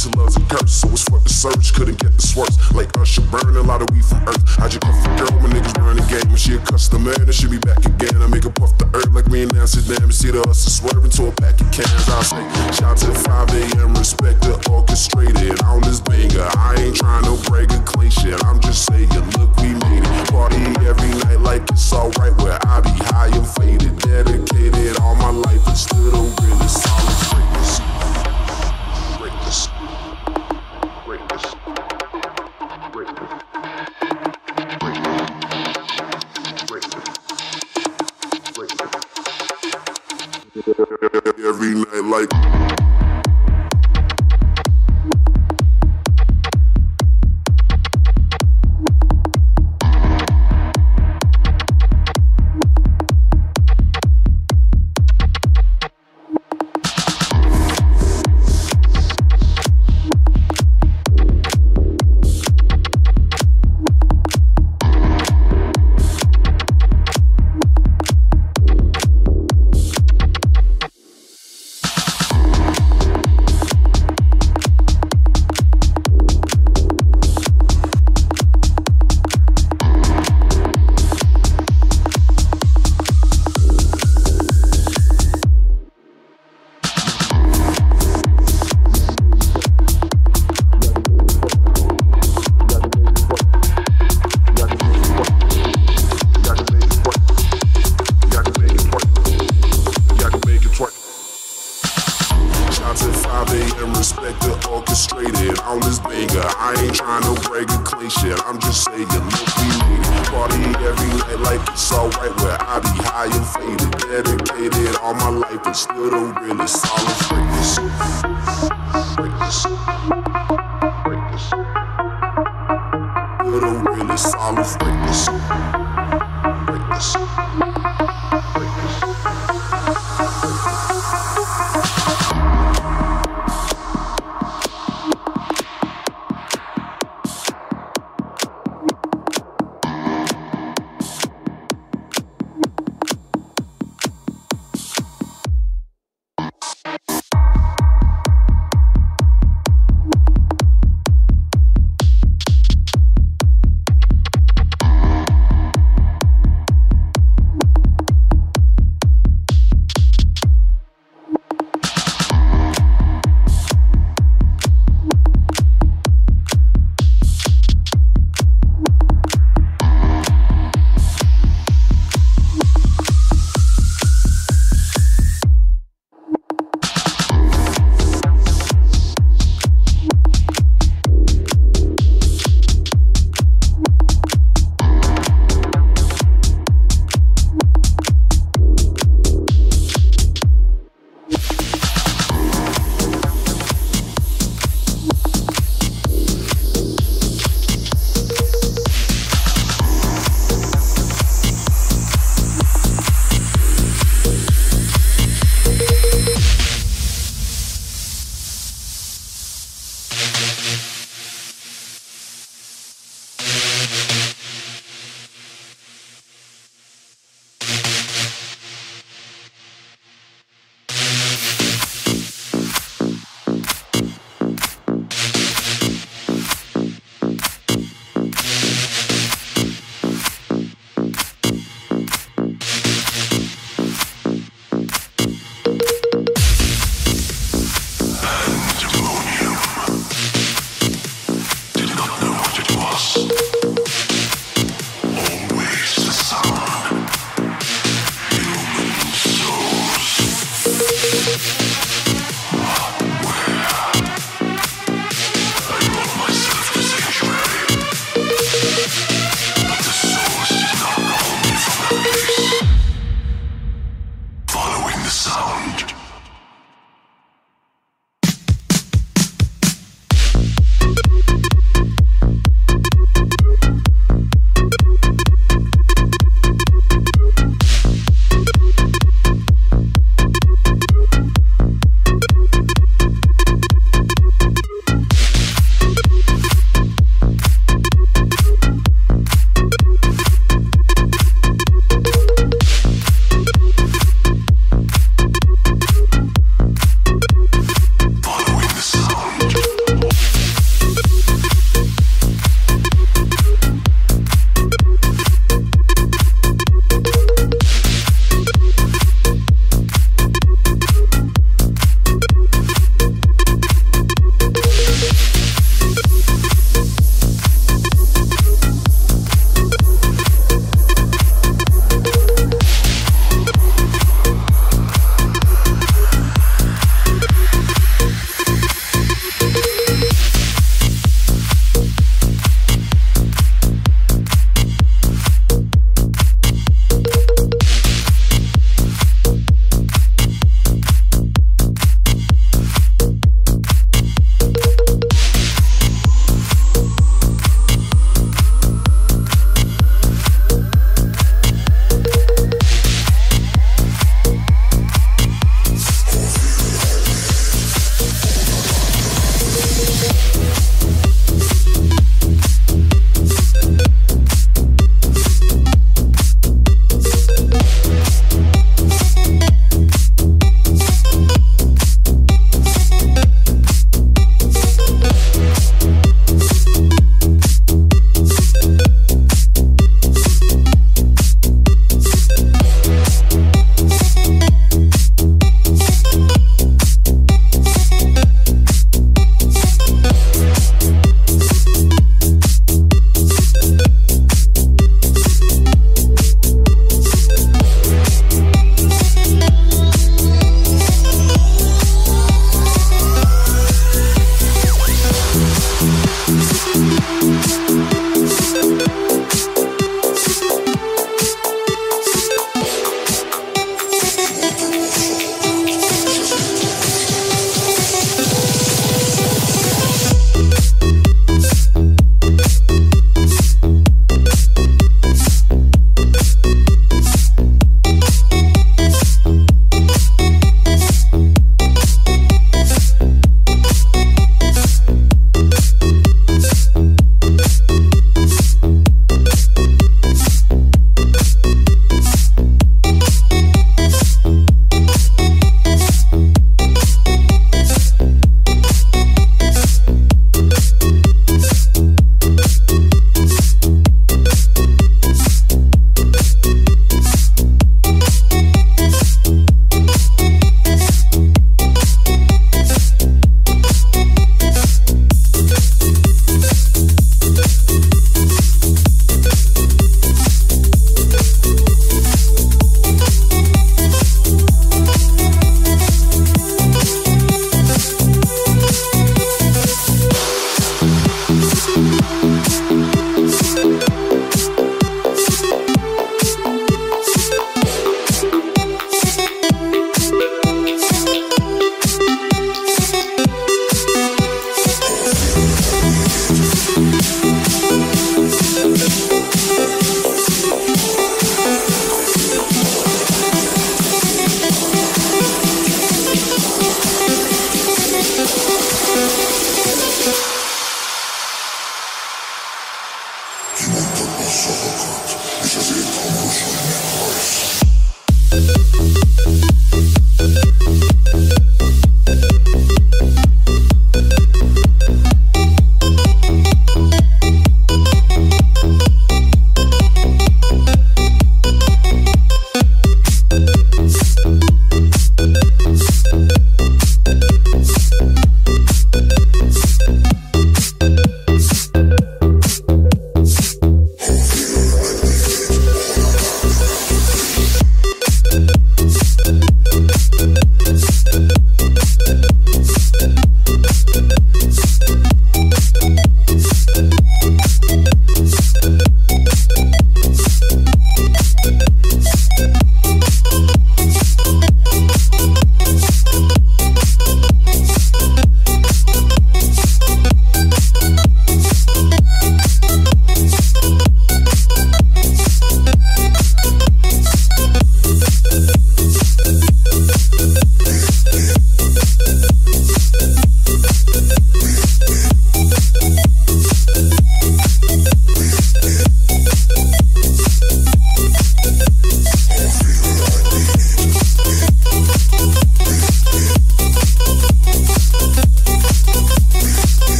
to love's and curse. So it's what the search, couldn't get the swerves. Like Usher, burn a lot of weed from earth. I just puff the girl, my niggas burn the game. When she a customer, then she be back again. I make her puff the herb like me and Nancy Damn. you see the hustle swerving to a pack of cans. I say, shout to 5 a.m. Respect the orchestrated on this banger. I ain't trying to break a clean shit. I'm just saying, look, we made it. Party every night like it's alright. Where I be high and faded, dedicated all my life It's still the realest solid. every night like high and faded. Dedicated all my life, and still the realest. really greatness. Greatness. Greatness. Still the realest. Solid greatness.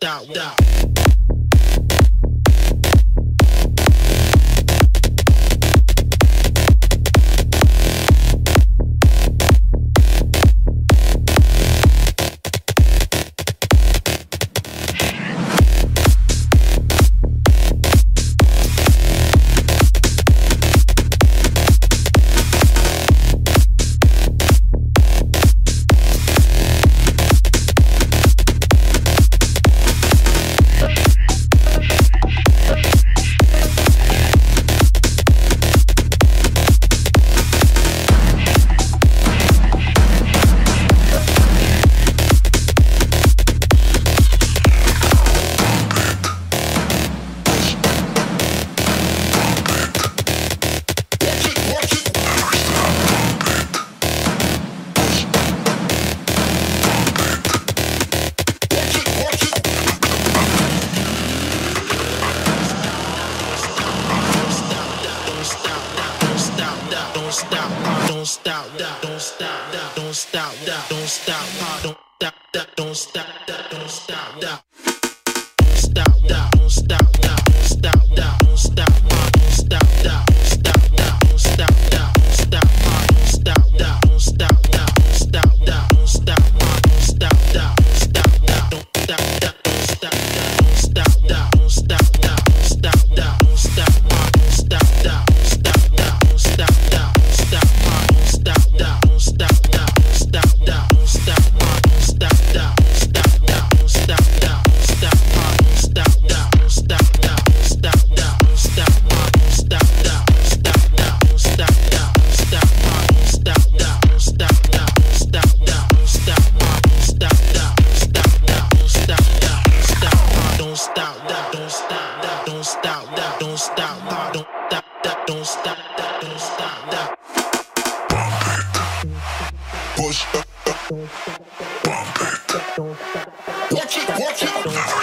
Don't stop. That life. After hours till the sun come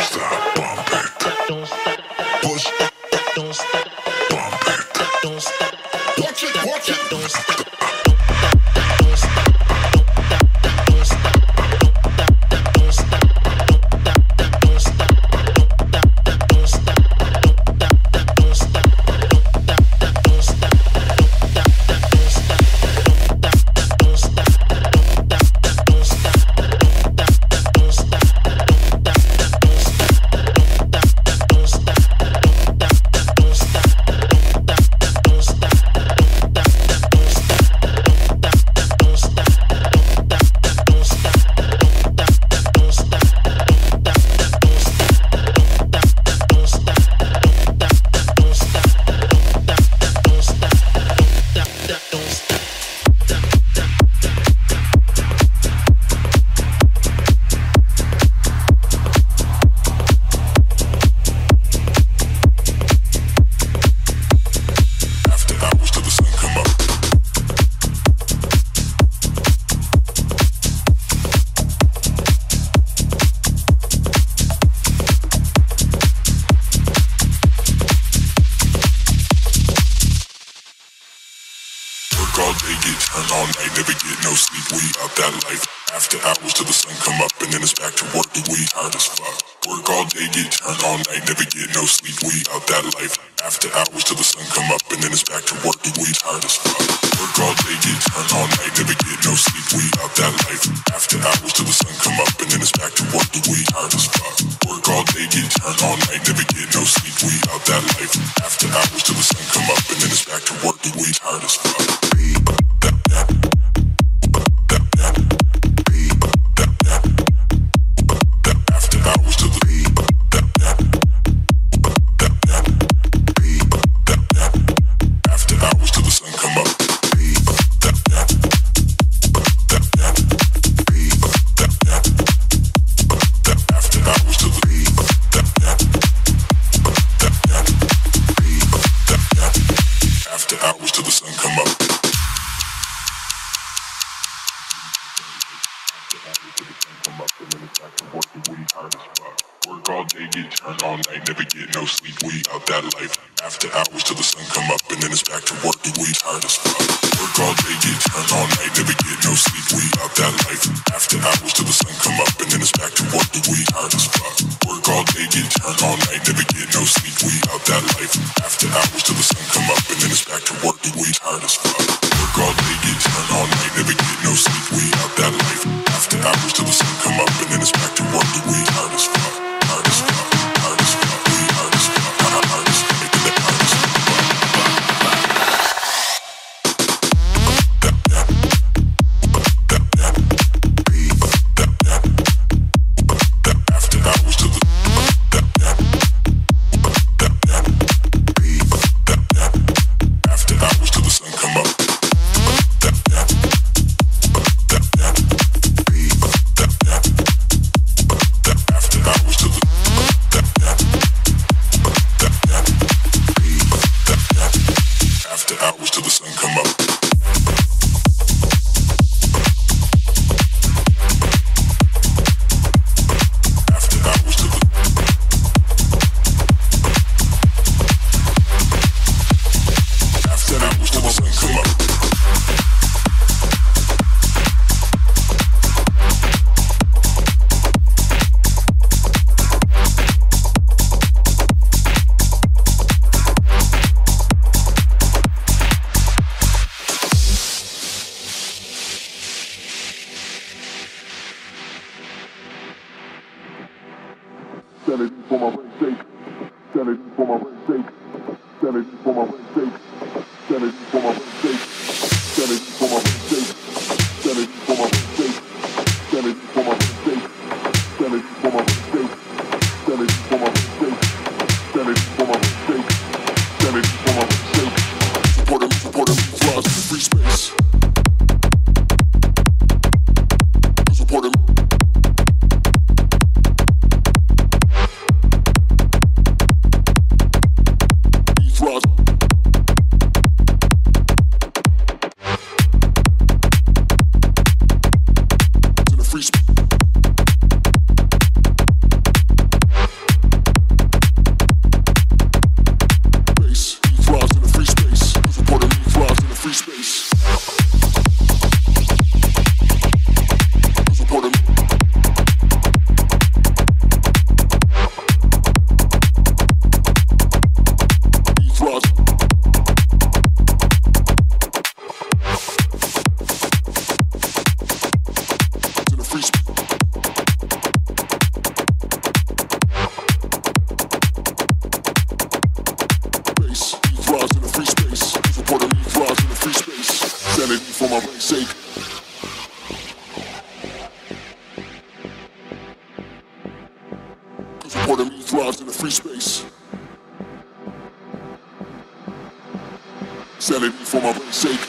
Sell it for my sake.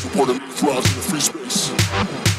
Support him thrives in the free space.